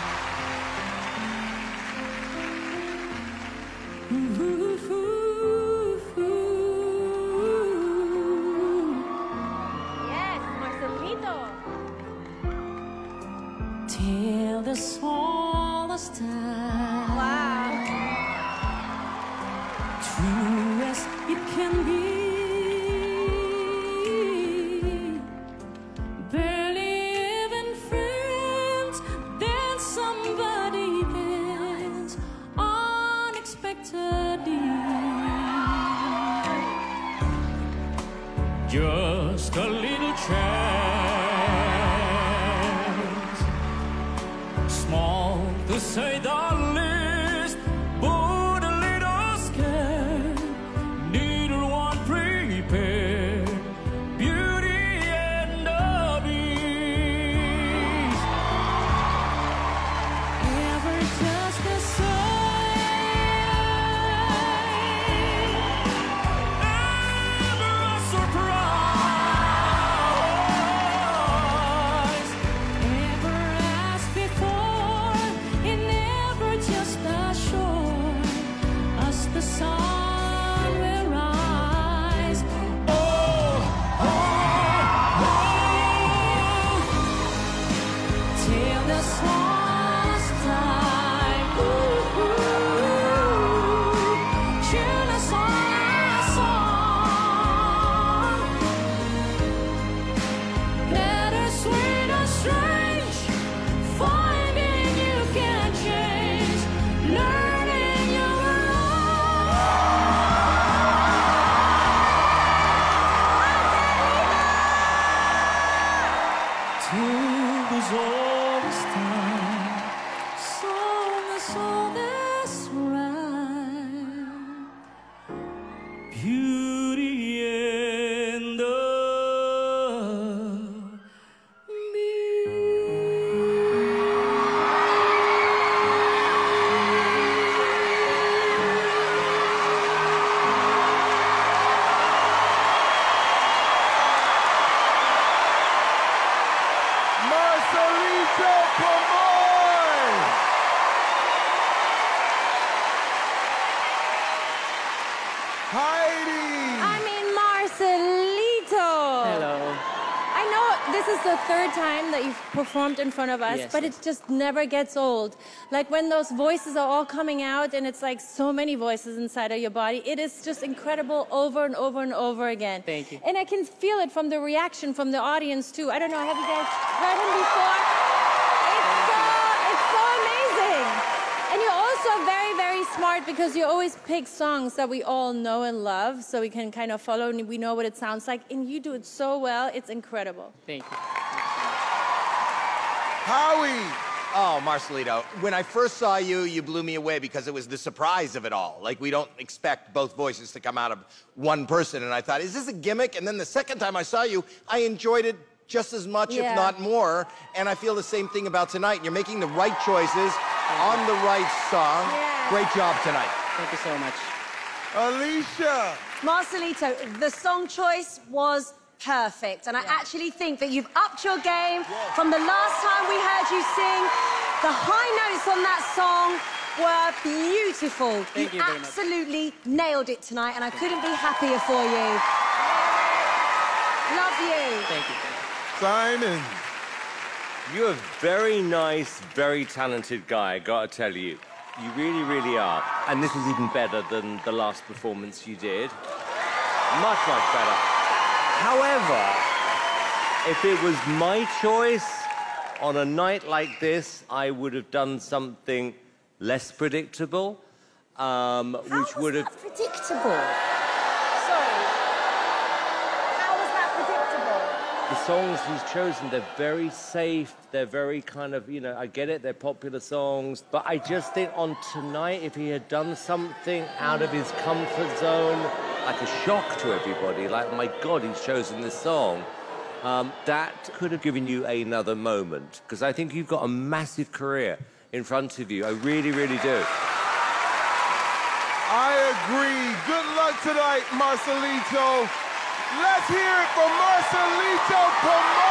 Yes, Marcelito. Till the smallest time. Wow. True Just a little chance, small to say the Heidi! I mean, Marcelito. Hello. I know this is the third time that you've performed in front of us, Yes, but yes. it just never gets old. Like when those voices are all coming out and it's like so many voices inside of your body, it is just incredible over and over and over again. Thank you. And I can feel it from the reaction from the audience too. I don't know, have you guys heard him before? It's so, it's so amazing. And you're also very, very smart because you always pick songs that we all know and love so we can kind of follow and we know what it sounds like. And you do it so well, it's incredible. Thank you. Howie! Oh, Marcelito, when I first saw you, you blew me away because it was the surprise of it all. Like, we don't expect both voices to come out of one person. And I thought, is this a gimmick? And then the second time I saw you, I enjoyed it just as much, Yeah. if not more. And I feel the same thing about tonight. You're making the right choices on the right song. Yeah. Great job tonight. Thank you so much. Alesha! Marcelito, the song choice was perfect. And I actually think that you've upped your game from the last time we heard you sing. The high notes on that song were beautiful. Thank you very much. absolutely nailed it tonight, and I couldn't be happier for you. Love you. Thank you. Simon! You're a very nice, very talented guy, I gotta tell you. You really, really are. And this was even better than the last performance you did. Much, much better. However, if it was my choice on a night like this, I would have done something less predictable, um, which would have. predictable? Sorry. How was that predictable? the songs he's chosen, they're very safe. They're very kind of, you know, I get it, they're popular songs. But I just think on tonight, if he had done something out of his comfort zone, like a shock to everybody, like, my God, he's chosen this song, um, that could have given you another moment. Because I think you've got a massive career in front of you. I really, really do. I agree. Good luck tonight, Marcelito. Let's hear it for Marcelito Pomoy!